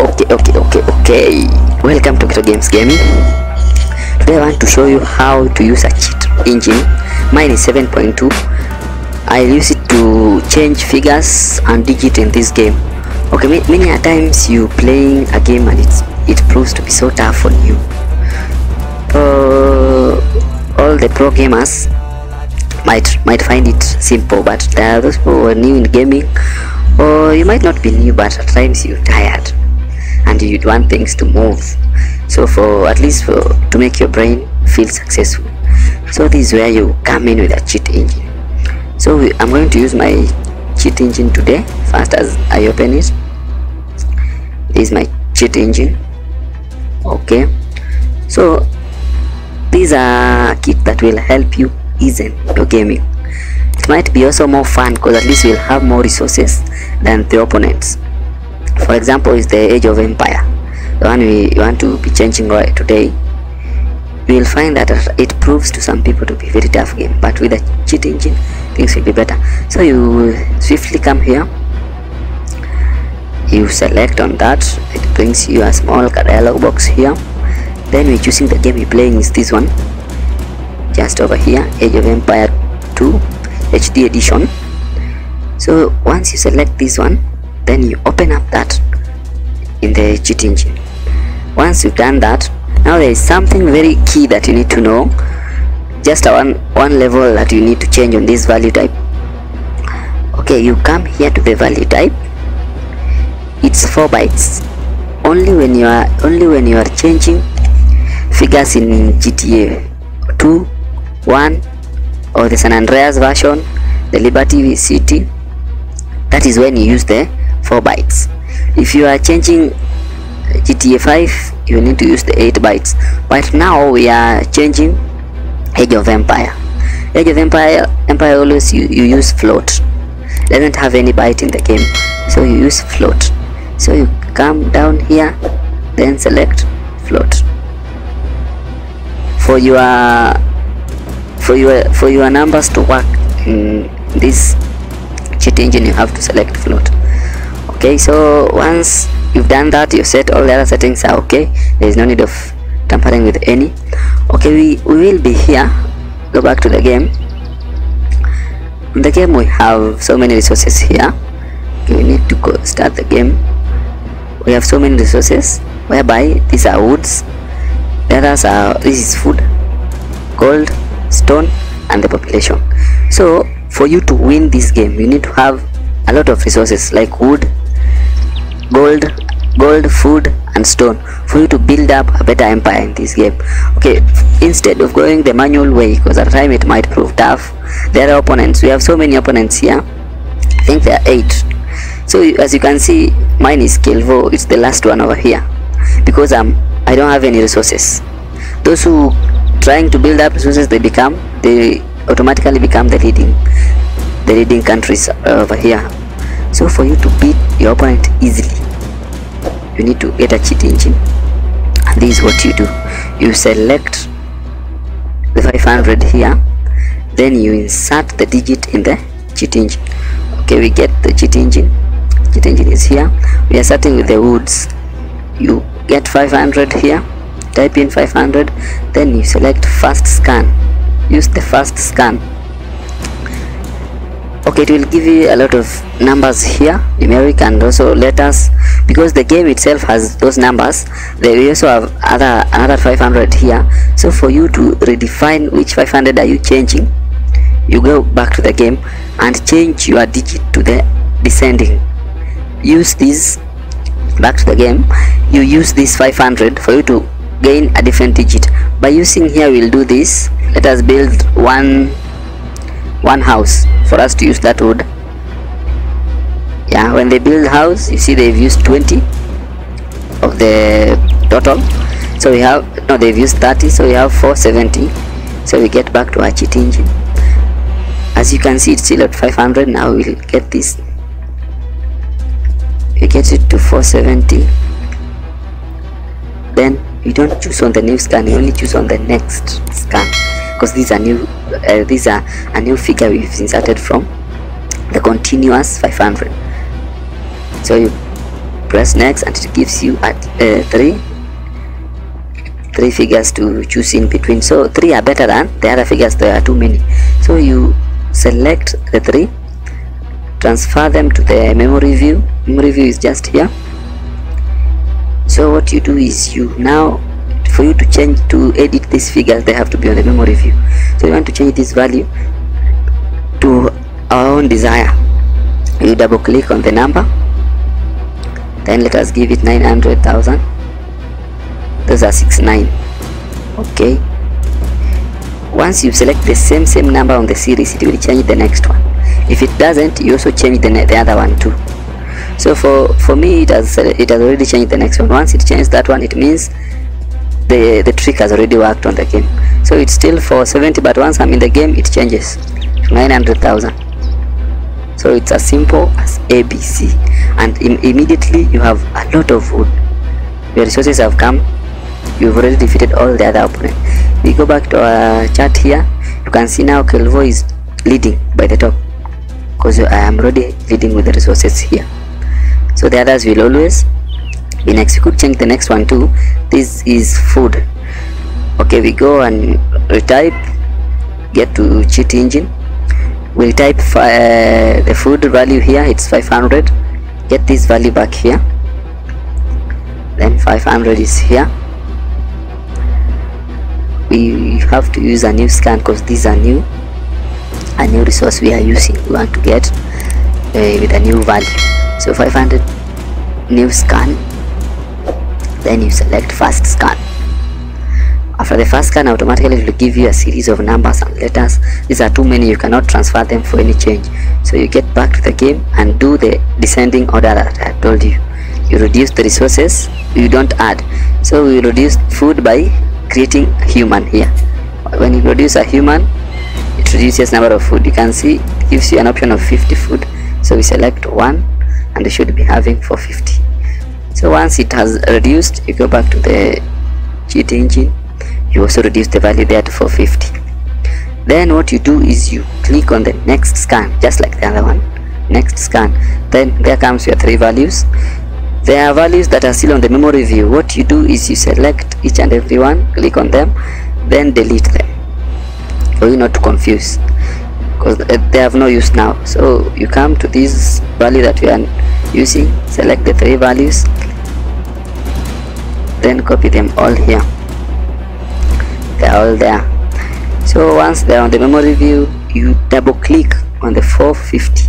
okay okay okay okay. Welcome to Ghetto Games Gaming. Today I want to show you how to use a cheat engine. Mine is 7.2 I use it to change figures and digit in this game. Okay many a times you playing a game and it's it proves to be so tough on you. Uh, all the pro gamers might might find it simple but there are those who are new in gaming or you might not be new but at times you're tired and you want things to move. So for at least for to make your brain feel successful. So this is where you come in with a cheat engine. So we, i'm going to use my cheat engine today first as i open it. This is my cheat engine. Okay. So these are kits that will help you ease your gaming. It might be also more fun because at least you'll have more resources than the opponents for example is the age of empire. The one we want to be changing right today you will find that it proves to some people to be very tough game. But with a cheat engine things will be better. So you swiftly come here. You select on that. It brings you a small dialog box here. Then we're choosing the game you're playing is this one. Just over here age of empire 2 hd edition. So once you select this one then you open up that in the cheat engine once you've done that now there is something very key that you need to know. Just one one level that you need to change on this value type. Okay you come here to the value type. It's 4 bytes. Only when you are only when you are changing figures in GTA 2 1 or the San Andreas version the Liberty City that is when you use the 4 bytes. If you are changing GTA 5 you need to use the 8 bytes. But now we are changing Age of Empire. Age of Empire Empire always you, you use float. Doesn't have any byte in the game so you use float. So you come down here then select float. For your for your for your numbers to work in this cheat engine you have to select float. Okay so once you've done that you set all the other settings are okay. There is no need of tampering with any. Okay we, we will be here. Go back to the game. In the game we have so many resources here. Okay, we need to go start the game. We have so many resources whereby these are woods. The others are this is food gold stone and the population. So for you to win this game you need to have a lot of resources like wood gold gold food and stone for you to build up a better empire in this game. Okay instead of going the manual way because at time it might prove tough there are opponents. We have so many opponents here. I think there are eight. So as you can see mine is Kelvo. It's the last one over here. Because um I don't have any resources. Those who trying to build up resources they become they automatically become the leading the leading countries uh, over here. So for you to beat your opponent easily you need to get a cheat engine. And this is what you do. You select the 500 here then you insert the digit in the cheat engine. Okay we get the cheat engine. Cheat engine is here. We are starting with the woods. You get 500 here type in 500 then you select first scan use the first scan. Okay it will give you a lot of numbers here numeric and also letters because the game itself has those numbers. They also have other another 500 here. So for you to redefine which 500 are you changing you go back to the game and change your digit to the descending. Use this back to the game. You use this 500 for you to gain a different digit by using here we'll do this. Let us build one one house for us to use that wood. Yeah when they build house you see they've used 20 of the total. So we have no they've used 30 so we have 470 so we get back to our cheat engine. As you can see it's still at 500 now we'll get this. We get it to 470 then you don't choose on the new scan you only choose on the next scan. Because these are new uh, these are a new figure we've inserted from the continuous 500 so you press next and it gives you at uh, three three figures to choose in between. So three are better than the other figures there are too many. So you select the three transfer them to the memory view. Memory view is just here so what you do is you now for you to change to edit these figures they have to be on the memory view. So you want to change this value to our own desire. You double click on the number then let us give it 900,000 those are 69 okay. Once you select the same same number on the series it will change the next one. If it doesn't you also change the, the other one too so for for me it has it has already changed the next one. Once it changed that one it means the the trick has already worked on the game. So it's still for 70 but once i'm in the game it changes to 900,000 so it's as simple as abc and Im immediately you have a lot of wood. Your resources have come. You've already defeated all the other opponent we go back to our chart here. You can see now Kelvo is leading by the top. Because I am already leading with the resources here so the others will always be next. We could change the next one too. This is food. Okay we go and retype get to cheat engine. We'll type uh, the food value here it's 500 get this value back here. Then 500 is here. We have to use a new scan because these are new a new resource we are using. We want to get uh, with a new value so 500 new scan then you select first scan. After the first scan automatically it will give you a series of numbers and letters. These are too many you cannot transfer them for any change. So you get back to the game and do the descending order that I told you. You reduce the resources you don't add. So we reduce food by creating a human here. When you produce a human it reduces number of food. You can see it gives you an option of 50 food. So we select one and we should be having 450 so once it has reduced you go back to the cheat engine you also reduce the value there to 450 then what you do is you click on the next scan just like the other one. Next scan. Then there comes your three values. There are values that are still on the memory view. What you do is you select each and every one click on them then delete them. For you not to confuse because they have no use now. So you come to this value that we are using select the three values then copy them all here. They're all there. So once they're on the memory view you double click on the 450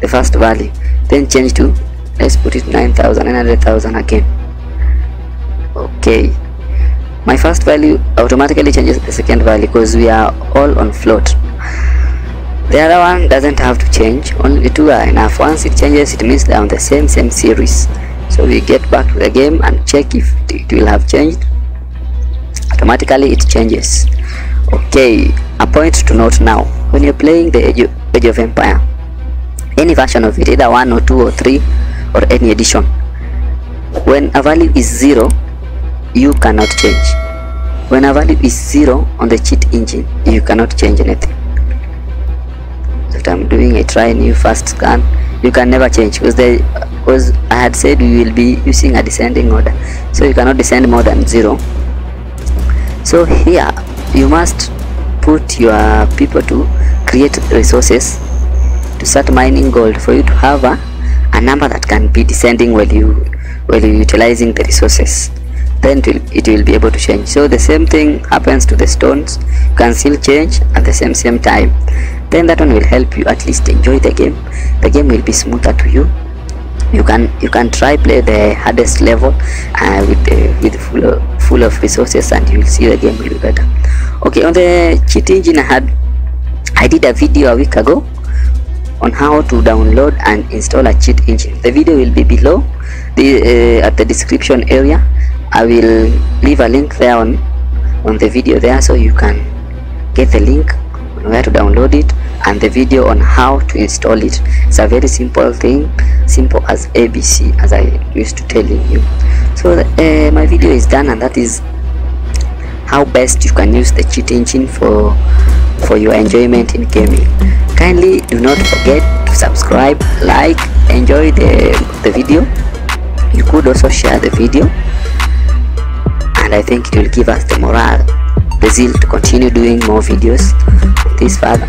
the first value then change to let's put it 9,000 900,000 again. Okay. My first value automatically changes the second value because we are all on float the other one doesn't have to change. Only two are enough. Once it changes it means they're on the same same series. So we get back to the game and check if it will have changed. Automatically it changes. Okay a point to note now. When you're playing the age of, age empire any version of it either one or two or three or any edition when a value is zero you cannot change. When a value is zero on the cheat engine you cannot change anything if i'm doing a try new fast scan. You can never change because they because i had said we will be using a descending order. So you cannot descend more than zero. So here you must put your people to create resources to start mining gold for you to have a, a number that can be descending while you while you utilizing the resources. Then it will, it will be able to change. So the same thing happens to the stones. You can still change at the same same time then that one will help you at least enjoy the game. The game will be smoother to you. You can you can try play the hardest level uh, with the, with full of, full of resources and you will see the game will be better. Okay on the cheat engine i had i did a video a week ago on how to download and install a cheat engine. The video will be below the uh, at the description area. I will leave a link there on on the video there so you can get the link where to download it and the video on how to install it. It's a very simple thing simple as abc as i used to telling you. So uh, my video is done and that is how best you can use the cheat engine for for your enjoyment in gaming. Kindly do not forget to subscribe like enjoy the the video. You could also share the video. And I think it will give us the morale the zeal to continue doing more videos. This further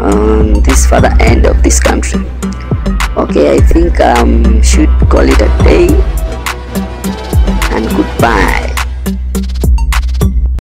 on this the end of this country. Okay I think um should call it a day. And goodbye